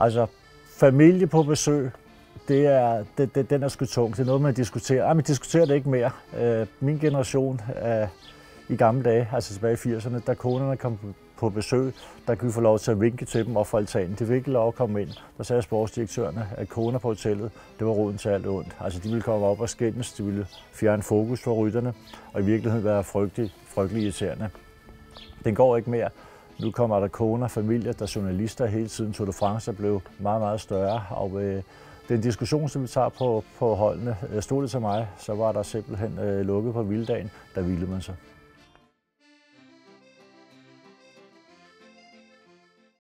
Altså, familie på besøg, det er, det, det, den er sgu tung. Det er noget, man diskuterer. Ej, man diskuterer det ikke mere. Øh, min generation øh, i gamle dage, altså tilbage i 80'erne, da konerne kom på besøg, der kunne vi få lov til at vinke til dem og for altanen. De fik ikke lov at komme ind. Der sagde sportsdirektørerne, at koner på hotellet, det var roden til alt ondt. Altså de ville komme op og skændes, de ville fjerne fokus fra rytterne, og i virkeligheden være frygtelig, frygtelig irriterende. Den går ikke mere. Nu kommer der koner, familier, der journalister hele tiden. Tour de France er blevet meget, meget større, og øh, den diskussion, som vi tager på, på holdene, øh, stod det til mig, så var der simpelthen øh, lukket på vilddagen, der ville man sig.